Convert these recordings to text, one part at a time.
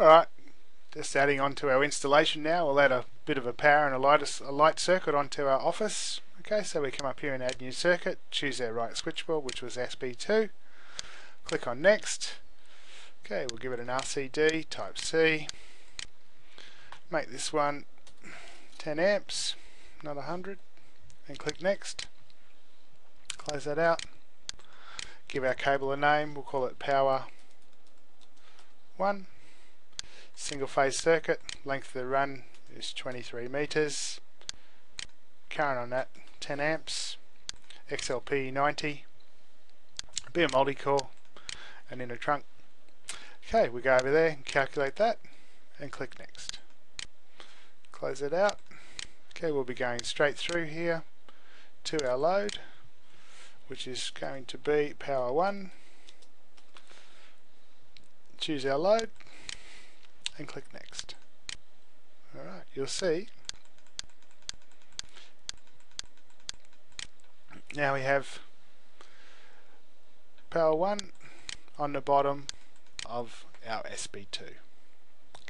Alright, just adding on to our installation now, we'll add a bit of a power and a light, a light circuit onto our office. Okay, so we come up here and add new circuit, choose our right switchboard which was SB2, click on next, okay we'll give it an RCD type C, make this one 10 amps, not 100, and click next, close that out, give our cable a name, we'll call it power 1, single phase circuit, length of the run is 23 meters, current on that 10 amps, XLP 90, be a multi-core, and in a trunk. Okay, we go over there and calculate that, and click next. Close it out. Okay, we'll be going straight through here to our load, which is going to be power 1. Choose our load, and click next. Alright, you'll see. Now we have power 1 on the bottom of our SB2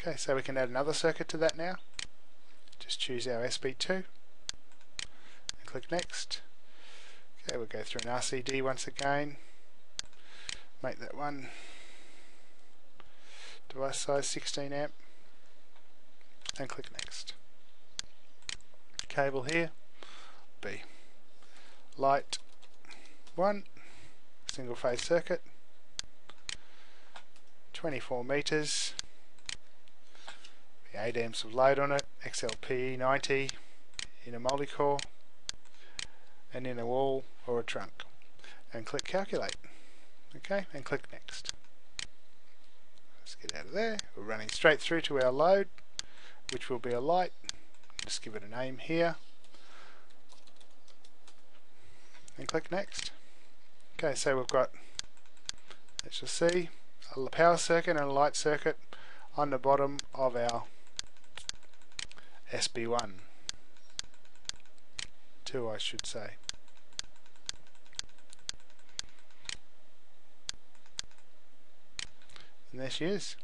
okay so we can add another circuit to that now. Just choose our SB2 and click next. Okay we'll go through an RCD once again. Make that one device size 16 amp? And click next. Cable here. B. Light. 1 single phase circuit. 24 meters. 8 amps of load on it. XLPE 90 in a multi-core and in a wall or a trunk. And click calculate. Okay and click next let's get out of there we're running straight through to our load which will be a light just give it a name here and click next. Okay, so we've got, let's just see, a power circuit and a light circuit on the bottom of our SB1. Two I should say. There she is.